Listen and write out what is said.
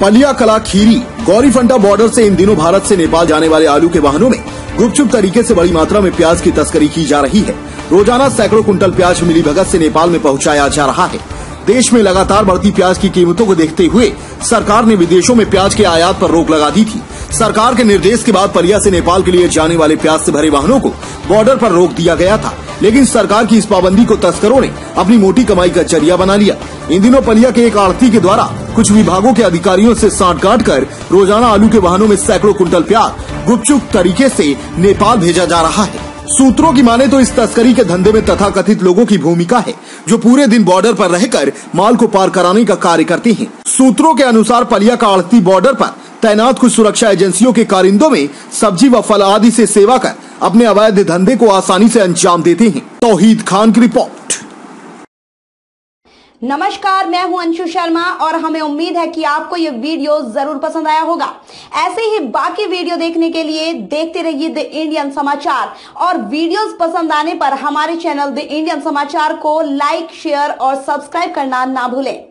पलिया कला खीरी गौरी फंडा बॉर्डर से इन दिनों भारत से नेपाल जाने वाले आलू के वाहनों में गुपचुप तरीके से बड़ी मात्रा में प्याज की तस्करी की जा रही है। रोज़ाना सैकड़ों कुंटल प्याज मिली भगत से नेपाल में पहुँचाया जा रहा है। देश में लगातार बढ़ती प्याज की कीमतों को देखते हुए सरकार ने विदेशों में प्याज के आयात पर रोक लगा दी थी। सरकार के निर्देश के बाद पलिया से नेपाल के लिए जाने वाले प्याज से भरे वाहनों को बॉर्डर पर रोक दिया गया था। लेकिन सरकार की इस पाबंदी को तस्करों ने अपनी मोटी कमाई का ज़रिया बना लिया। इन दिनों पलिया के एक आड़ती के द्वारा कुछ विभागों के अधिकारियों से साठ गांठ कर रोज़ाना आलू के वाहनों में सैकड़ों कुंटल प्याज गुपचुप तरीके से नेपाल भेजा जा रहा है। सूत्रों की माने तो इस तस्करी के धंधे में तथाकथित लोगों की भूमिका है, जो पूरे दिन बॉर्डर पर रहकर माल को पार कराने का कार्य करती हैं। सूत्रों के अनुसार पलिया का आड़ती बॉर्डर पर तैनात कुछ सुरक्षा एजेंसियों के कारिंदों में सब्ज़ी व फल आदि से सेवा कर अपने अवैध धंधे को आसानी से अंजाम देते हैं। तोहीद खान की रिपोर्ट। नमस्कार, मैं हूँ अंशु शर्मा और हमें उम्मीद है कि आपको ये वीडियो ज़रूर पसंद आया होगा। ऐसे ही बाकी वीडियो देखने के लिए देखते रहिए द इंडियन समाचार और वीडियोस पसंद आने पर हमारे चैनल द इंडियन समाचार को लाइक, शेयर और सब्सक्राइब करना ना भूलें।